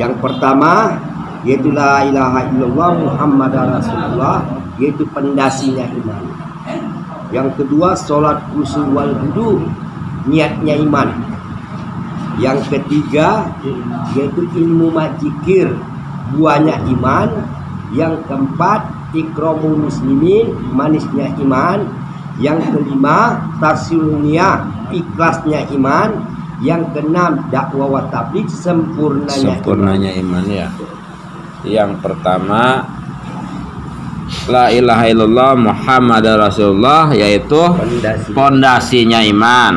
Yang pertama yaitu la ilaha illallah Muhammad Rasulullah yaitu pendasinya iman. Yang kedua sholat khusyuk wal wudu niatnya iman. Yang ketiga yaitu ilmu majikir buahnya iman. Yang keempat ikramul muslimin manisnya iman. Yang kelima tasyunia ikhlasnya iman. Yang keenam dakwah wa tabligh sempurnanya, sempurnanya iman ya yang pertama La ilaha illallah Muhammad Rasulullah yaitu Pondasi. pondasinya iman.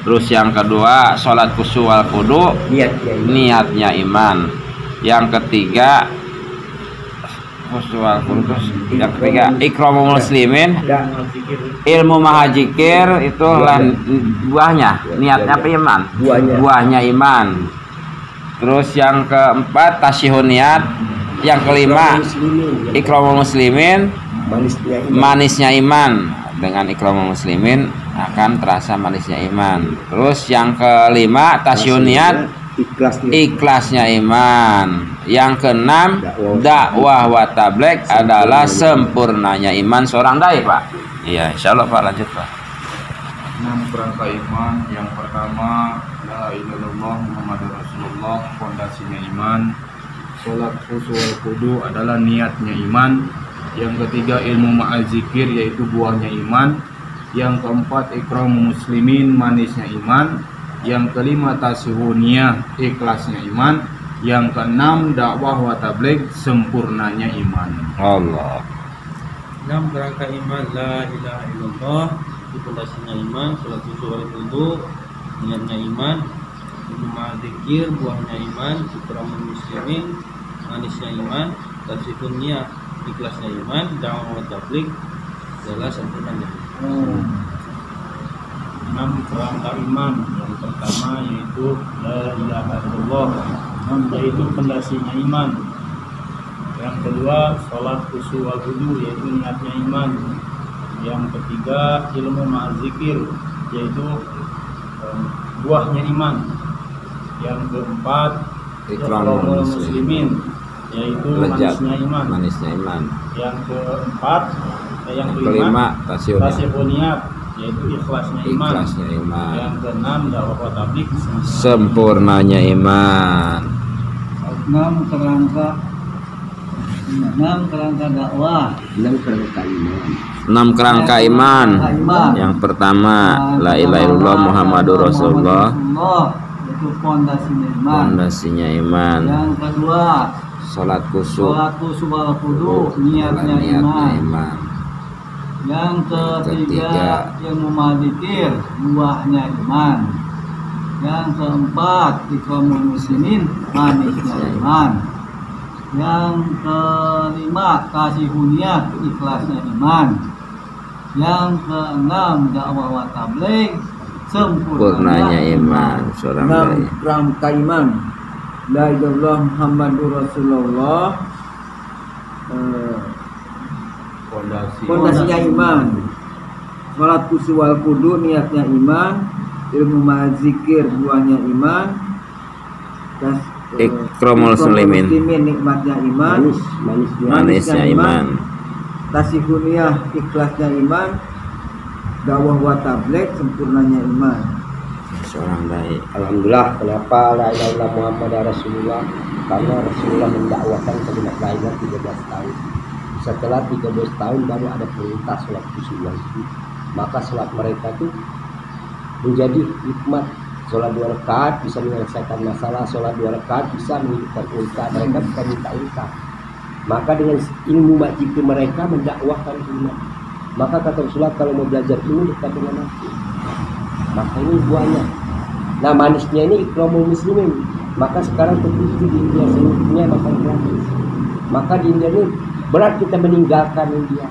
Terus yang kedua sholat khusyuk wal kudu niatnya iman. niatnya iman. Yang ketiga khusyuk wal terus yang ketiga. Ikramul muslimin. Ilmu mahajikir itu lah buahnya. Niatnya apa iman? Buahnya. buahnya iman. Terus yang keempat tasyihun niat. Yang kelima ikramul muslimin. Manisnya iman. dengan ikramul muslimin akan terasa manisnya iman. Terus yang kelima tasyihun niat. Ikhlasnya. Ikhlasnya iman yang keenam dakwah. wa tabligh adalah sempurnanya iman seorang dai pak. Iya insya Allah pak. Lanjut pak. Enam kerangka iman. Yang pertama la ilaha illallah Muhammadur Rasulullah fondasinya iman. Sholat khusyuk wal kudu adalah niatnya iman. Yang ketiga ilmu ma'al zikir yaitu buahnya iman. Yang keempat ikram muslimin manisnya iman. Yang kelima tasihuniyah ikhlasnya iman yang keenam dakwah wa tabligh sempurnanya iman. Allah. Enam kerangka iman la ilaha illallah itu pondasinya iman sholat khusyuk wal wudu niatnya iman ilmu zikir buahnya iman ikramul muslimin manisnya iman tasifun niat ikhlasnya iman dakwah wa tabligh adalah sempurnanya. Enam kerangka iman yang pertama yaitu la ilaha illallah yaitu pendasinya iman. Yang kedua sholat khusyuk wal wudu yaitu niatnya iman. Yang ketiga ilmu ma'azikir yaitu em, buahnya iman. Yang keempat ikramul muslimin yaitu manisnya iman. manisnya iman. Yang keempat eh, yang yang kelima kelima yaitu ikhlasnya iman. Ikhlasnya iman. Yang keenam dakwah tabligh sempurnanya iman enam kerangka enam kerangka dakwah. Enam kerangka iman. Enam kerangka iman. iman. Yang pertama la ilaha illallah Muhammadur Rasulullah. Itu pondasinya iman. Fondasinya iman. Yang kedua salat khusyuk sholat khusyuk wal kudu niatnya niatnya iman. iman. Yang ketiga Ketiga. yang memadzikir buahnya iman yang keempat ikramul muslimin manisnya iman yang kelima kasih huniah ikhlasnya iman. Yang keenam dakwah wa tabligh sempurnanya iman. seorang dai rangka iman. La ilaha illallah muhammadur rasulullah. Eh, pondasinya iman. Sholat khusyuk wal kudu niatnya iman ilmu ma'azikir buahnya iman. Tas, eh, muslimin. muslimin nikmatnya iman. Manis manisnya manisnya iman. tasihuniyah ikhlasnya iman. Dakwah wa tabligh sempurnanya iman. Seorang dai Alhamdulillah kenapa la ilaha illallah Muhammad Rasulullah? Karena Rasulullah mendakwakan kalimat la ilaha 13 tahun. Setelah 13 tahun baru ada perintah sholat khusyuk maka sholat mereka itu menjadi hikmat. Sholat dua rakaat bisa menyelesaikan masalah sholat dua rakaat bisa menghidupkan unta. Mereka bukan minta unta. Maka dengan ilmu majiki mereka mendakwahkan iman. Maka kata Rasulullah kalau mau belajar ilmu dekat dengan aku. Maka ini buahnya. Nah manisnya ini ikramul muslimin. Maka sekarang terbukti di India seluruhnya makan gratis. Maka di India ini berat kita meninggalkan India.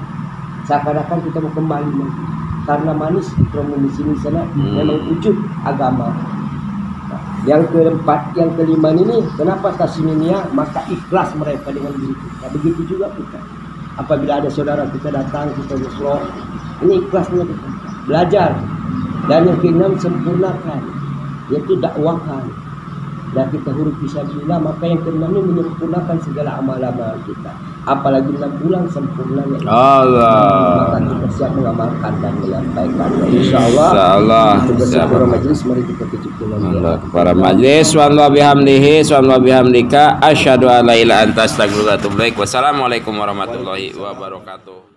Seakan-akan kita mau kembali lagi karena manis ikramul muslimin sana Hmm. memang wujud agama. Nah, yang keempat yang kelima ini kenapa tasminia maka ikhlas mereka dengan diri kita. Begitu juga kita. Apabila ada saudara kita datang kita bersolat ini ikhlasnya kita. Belajar. Dan yang keenam sempurnakan yaitu dakwakan. Dan kita huruf fisabilillah maka yang keenam ini menyempurnakan segala amal-amal kita. Apalagi enam bulan sempurnanya. Allah. maka kita siap mengamalkan dan menyampaikan insyaallah Insyaallah. untuk Siap. bersama majelis mari kita dengan Allah para majlis wa bihamdihi wa bihamdika asyhadu an la ilaha anta astaghfiruka wa atubu ilaik. Wassalamualaikum warahmatullahi wabarakatuh.